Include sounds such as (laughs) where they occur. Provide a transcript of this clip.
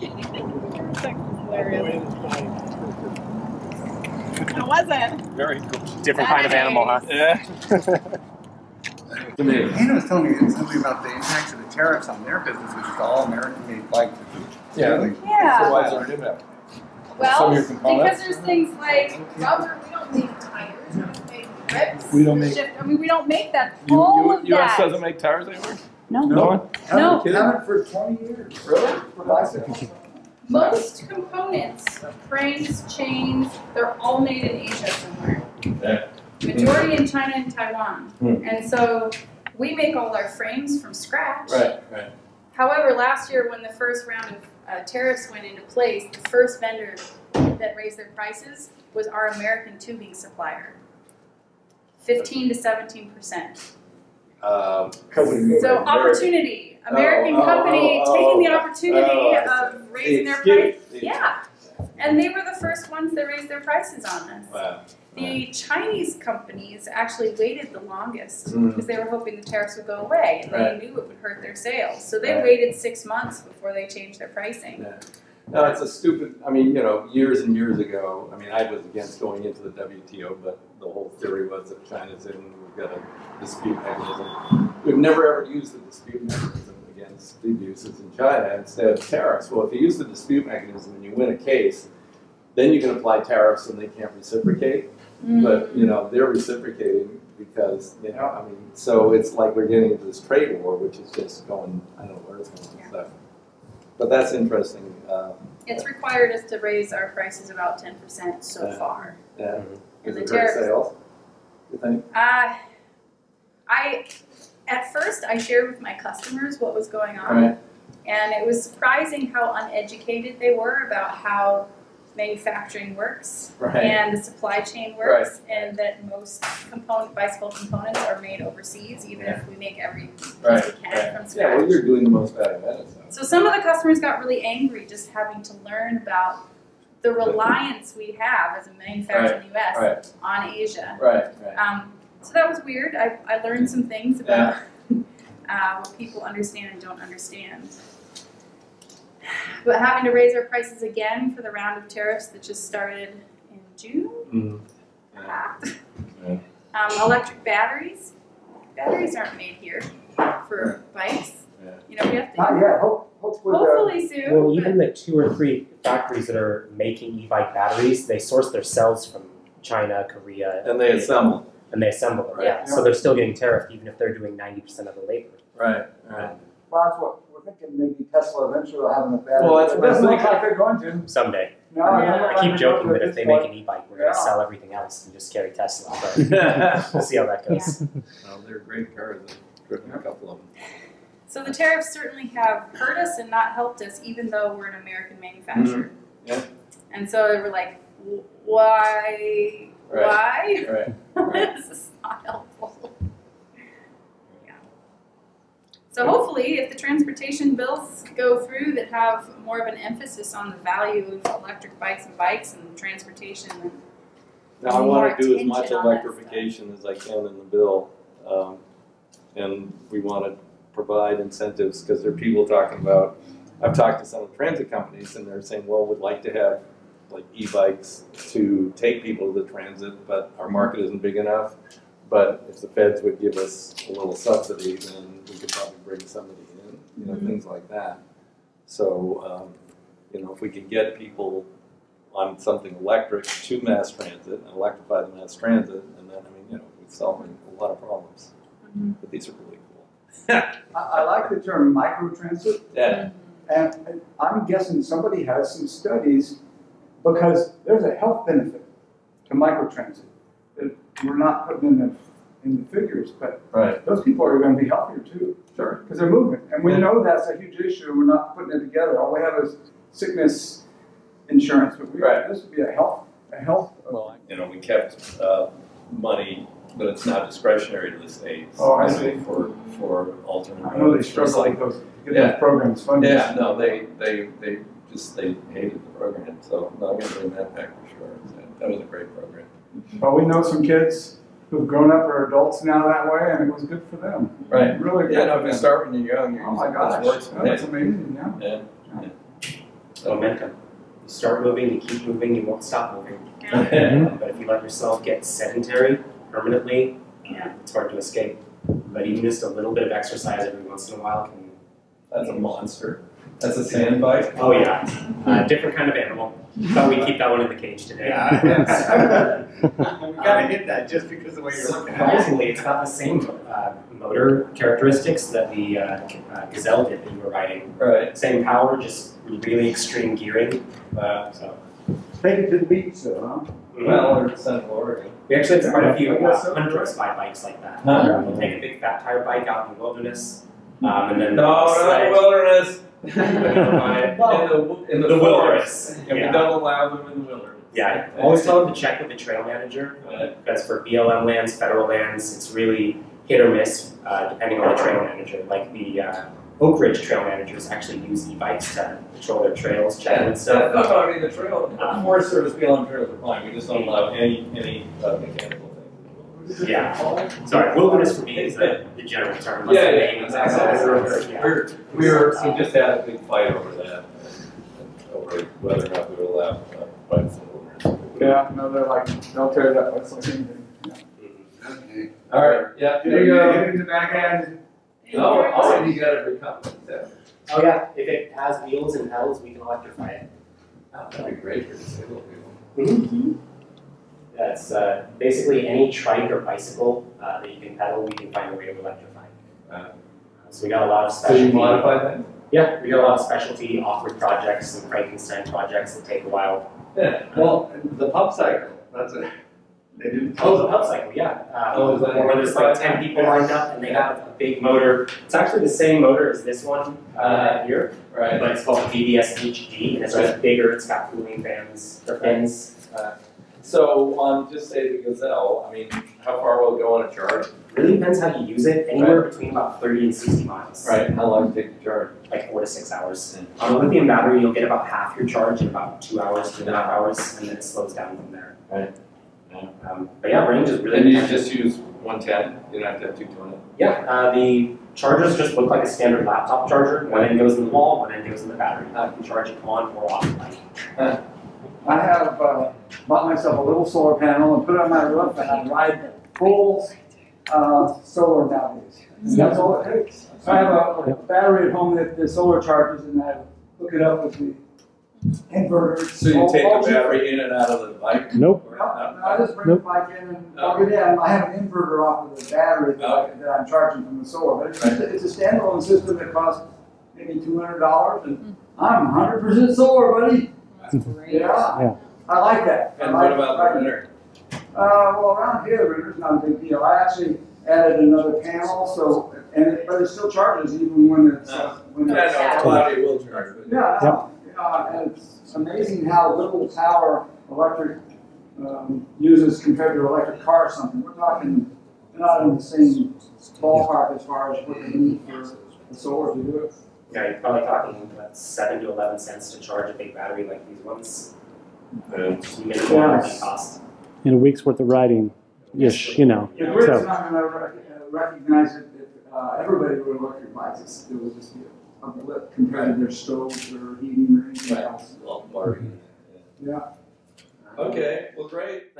It wasn't. Very different kind of animal, huh? Yeah. (laughs) Hannah was telling me something about the impacts of the tariffs on their business, which is all American-made bikes. Yeah. Really? Yeah. So why is there an impact? Well, of your components? because there's things like rubber. We don't make tires. We don't make grips. We don't make- Shift, I mean, we don't make that. You, All you, of U.S. that. doesn't make tires anymore? No. No one? No. Haven't for twenty years. Really? For bicycles. Most components, frames, chains, they're all made in Asia somewhere. Yeah. Majority in China and Taiwan. Hmm. And so we make all our frames from scratch. Right, right. However, last year when the first round of uh, tariffs went into place, the first vendor that raised their prices was our American tubing supplier. 15 to 17 percent. Um, So opportunity, American Oh, oh, company oh, taking the oh, opportunity oh, of raising their Excuse- price. Yeah, and they were the first ones that raised their prices on us. Wow. The Chinese companies actually waited the longest Mhm. because they were hoping the tariffs would go away and Right. they knew it would hurt their sales. So they Right. waited six months before they changed their pricing. No, it's a stupid, I mean, you know, years and years ago, I mean, I was against going into the WTO, but the whole theory was that China's in, we've got a dispute mechanism. We've never ever used the dispute mechanism against the abuses in China instead of tariffs. Well, if you use the dispute mechanism and you win a case, then you can apply tariffs and they can't reciprocate. But, you know, they're reciprocating because, you know, I mean, so it's like we're getting into this trade war, which is just going, I don't know where it's going and stuff. But that's interesting. Uh, It's required us to raise our prices about 10% so Yeah. far. yeah. And Is the it hurt sales? You think? Uh, I, at first, I shared with my customers what was going on. Right. And it was surprising how uneducated they were about how manufacturing works Right. and the supply chain works, and that most component bicycle components are made overseas, even if we make every piece Right, we can right. from scratch. Yeah, well, you're doing the most added stuff. So some of the customers got really angry just having to learn about the reliance we have as a manufacturer in the U.S. Right, on Asia. right, right. Um, so that was weird. I, I learned some things about (laughs) uh, what people understand and don't understand. But having to raise our prices again for the round of tariffs that just started in June. Mhm. Ah. Yeah. Um, electric batteries. Batteries aren't made here for bikes. Yeah. You know, we have to. Not yet, hope, hopefully, uh, Hopefully soon. Well, but- even the two or three factories that are making e-bike batteries, they source their cells from China, Korea, And they assemble. and they assemble them. Right. Yeah. So they're still getting tariffed even if they're doing ninety percent of the labor. Right, right. well, that's what, we're thinking maybe Tesla eventually will have enough batteries. Well, that's It what I was doesn't look thinking. like they're going to. Someday. No, it doesn't Yeah. look I like keep they're joking going that to if they at make this an e-bike, we're Yeah. gonna sell everything else and just carry Tesla. But (laughs) we'll see how that goes. Well, they're great cars. I've driven a couple of them. So the tariffs certainly have hurt us and not helped us, even though we're an American manufacturer. Mm-hmm. Yeah. And so they were like, "W- why? Why? Right, right. (laughs) this is not helpful. Yeah. So hopefully, if the transportation bills go through that have more of an emphasis on the value of electric bikes and bikes and transportation, Now, I wanna do as much attention on that electrification as I can in the bill. Um, and we wanna provide incentives, cause there are people talking about, I've talked to some of the transit companies and they're saying, well, we'd like to have like e-bikes to take people to the transit, but our market isn't big enough. But if the feds would give us a little subsidy, then we could probably bring somebody in, you know, Mhm. things like that. So, um, you know, if we could get people on something electric to mass transit and electrify the mass transit, and then, I mean, you know, we're solving a lot of problems. Mhm. But these are really cool. I, I like the term microtransit, Yeah, and and I'm guessing somebody has some studies, because there's a health benefit to microtransit. that We're not putting in the, in the figures, but right, those people are gonna be healthier too, sure. because they're moving. And we Yeah. know that's a huge issue, we're not putting it together. All we have is sickness insurance, but we, Right. this would be a health, a health. Well, you know, we kept, uh, money, but it's now discretionary to the states. Oh, I you see. For, for alternate. I know they struggle like- those, get Yeah. those programs funded. Yeah, no, they, they, they just, they hated the program, so, no, I'm gonna bring that back for sure. That- That was a great program. But we know some kids who've grown up or adults now that way, and it was good for them. Right. Really good. Yeah, no, if you start when you're young, you're Oh my using those gosh, words. that's amazing, yeah. Yeah, yeah. It's momentum. You start moving, you keep moving, you won't stop moving. Yeah. But if you let yourself get sedentary permanently, Yeah. it's hard to escape. But even just a little bit of exercise every once in a while can. That's a monster. That's a sand bike. Oh yeah, uh, different kind of animal. Thought we'd keep that one in the cage today. Yeah. (laughs) We gotta hit that just because of the way you're looking at it. Surprisingly, it's got the same uh, motor characteristics that the uh, uh, Gazelle did that you were riding. Right. Same power, just really extreme gearing. Uh, so. Take it to the beach, though, Well, or Central Oregon. We actually have quite a few I guess so. uh, hundred spy bikes like that. Huh. We'll take a big fat tire bike out in the wilderness, um, and then No, not the wilderness. (laughs) In the, in the, The wilderness, And we yeah. don't allow them in the wilderness. Yeah, I always tell them to check with the trail manager Right. because for BLM lands, federal lands, it's really hit or miss uh, depending on the trail manager. Like the uh, Oakridge trail managers actually use e-bikes to patrol their trails, check and No, stuff. no, I mean, the trail, the Forest Service BLM trails are fine, we just don't allow any, any uh, mechanical things. Yeah. Sorry, wilderness for me is the, the general term. unless Yeah, the yeah, exactly. Yeah. We're, we're, we just had a big fight over that, over whether or not we would allow uh, bikes in the wilderness. Yeah, no, they're like, they'll tear it up, it's like anything. Okay. All right, yeah, There there you you go, go. in the backhand. Oh, already you got every comment, yeah. Oh yeah, if it has wheels and pedals, we can electrify it. Oh, That'd be great for disabled people. That's uh, basically any trike or bicycle uh, that you can pedal, we can find a way to electrify. Uh, So we got a lot of specialty. So you modify that? Yeah, we got a lot of specialty off-road projects and Frankenstein projects that take a while. Yeah. Well, the pub cycle, that's a, they didn't. Oh, the pub cycle, yeah. Um, Oh, where there's like ten people lined up and they have a big motor. It's actually the same motor as this one uh, here, Right. but it's called BBS HD and it's just bigger. It's got cooling fans or fins. Uh, So on, just say the Gazelle, I mean, how far will it go on a charge? really depends how you use it. Anywhere between about thirty and sixty miles. Right, how long does it take to charge? Like four to six hours. On a lithium battery, you'll get about half your charge in about two hours, two and a half hours, and then it slows down from there. Right. Yeah. Um, but yeah, range is really. And you just use one ten, you don't have to have two twenty? Yeah, uh, the chargers just look like a standard laptop charger. One end goes in the wall, one end goes in the battery. Uh, you can charge it on or off. (laughs) I have, uh, bought myself a little solar panel and put it on my roof and I ride full, uh, solar nowadays. And that's all it takes. So I have a a battery at home that the solar charges and I hook it up with the inverter. So you All- take all the cheap. battery in and out of the bike? Nope. Or No, not? no, I just bring the bike in and plug it in. I have an inverter off of the battery that, I- that I'm charging from the solar. But it's, just a- it's a standalone system that costs maybe two hundred dollars and I'm hundred percent solar, buddy. That's great. Yeah. Yeah. I like that. I And like- what about like- the winter? Uh, well, around here, the winter's not a big deal. I actually added another panel, so, and it, but it still charges even when it's, uh, when Yeah, it's. no, it's cloudy, it will charge, but. Yeah, no, uh, and it's amazing how little power electric, um, uses compared to electric car or something. We're talking, not in the same ballpark as far as what they need for the solar to do it. Yeah, you're probably talking about seven to eleven cents to charge a big battery like these ones. Yeah. Just minimal energy cost. In a week's worth of riding, ish, you know. The grid's So- not gonna rec- uh, recognize it if, uh, everybody would electric bikes, it's, it would just be a blip compared to their stoves or heating or anything Right. else. Well. Yeah. Okay, well, great.